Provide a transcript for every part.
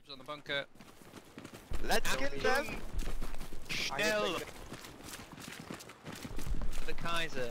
Dibs on the bunker. Let's get them! Schnell! The Kaiser.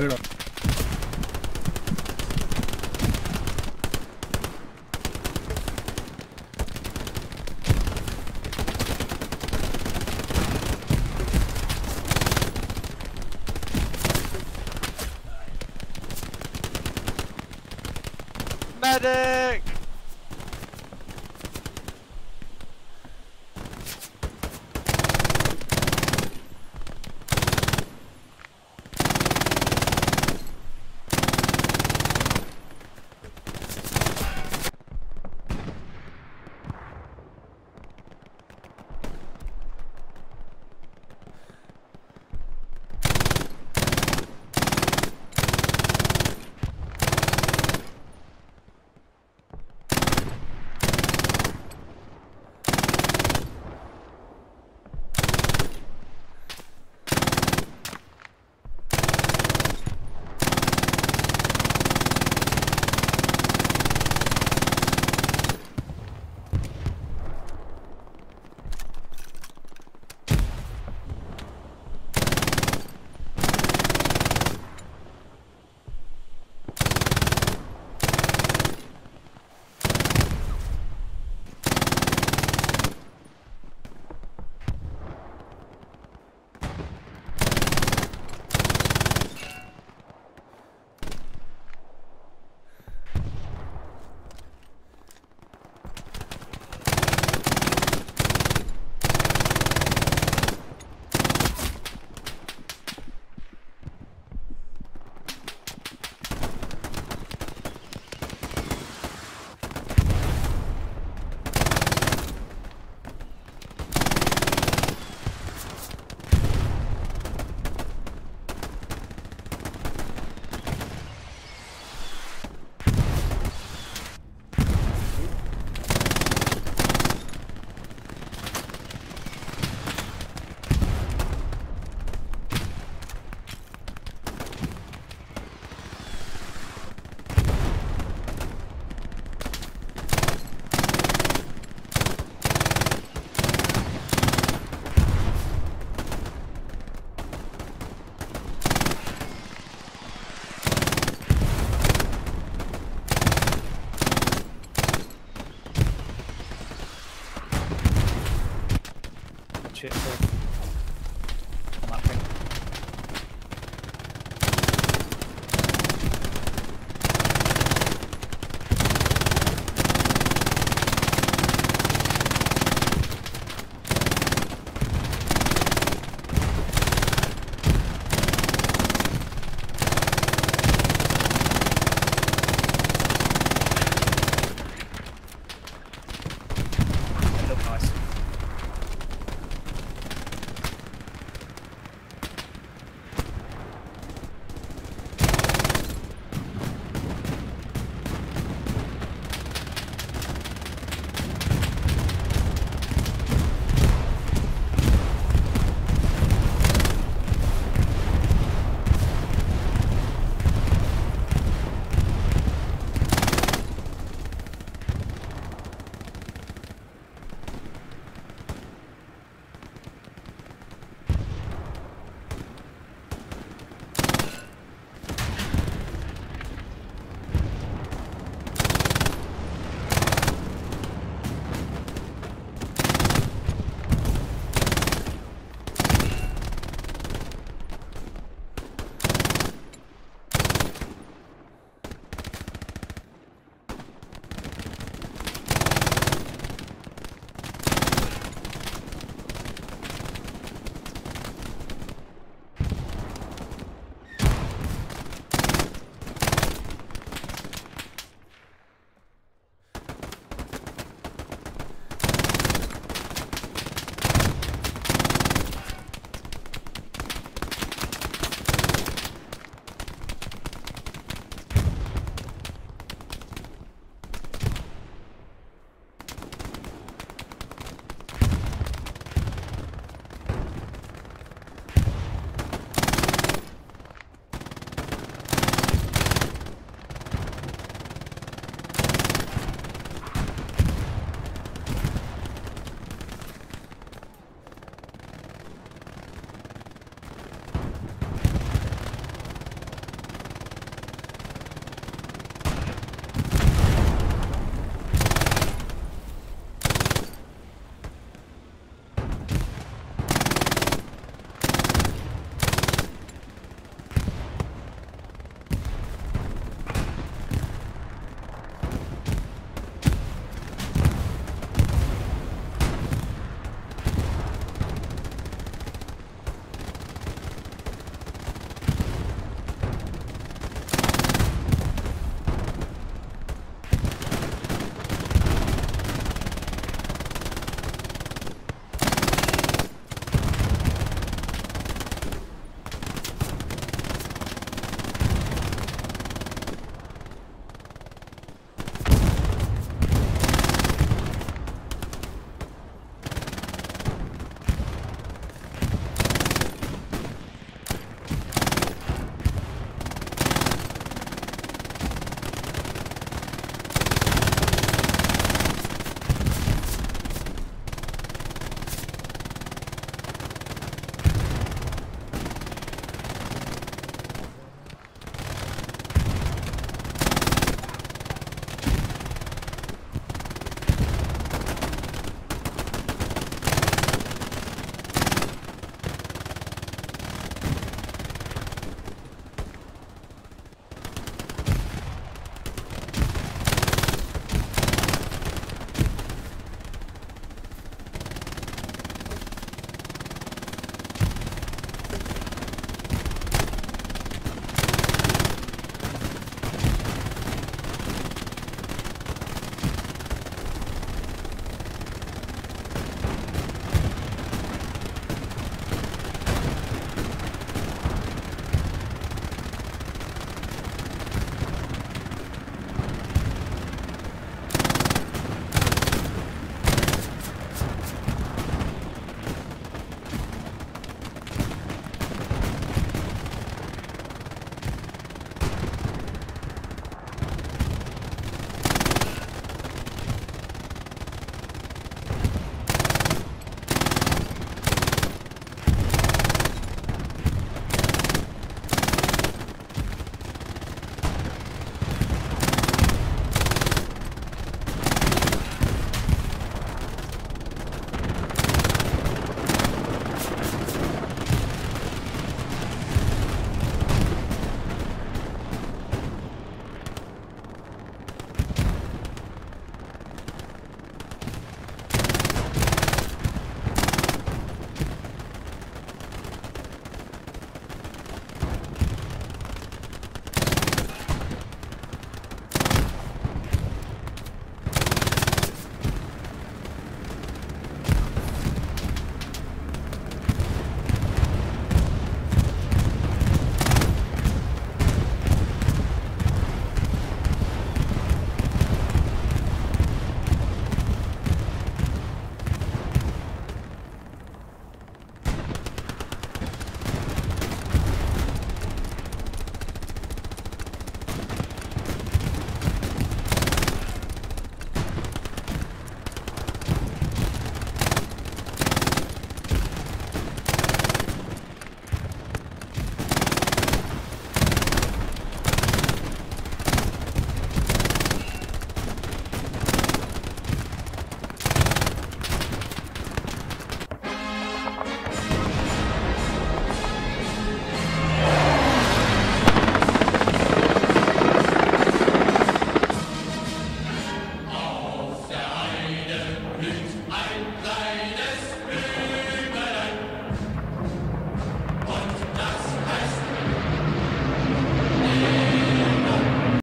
Però. Medic! shit.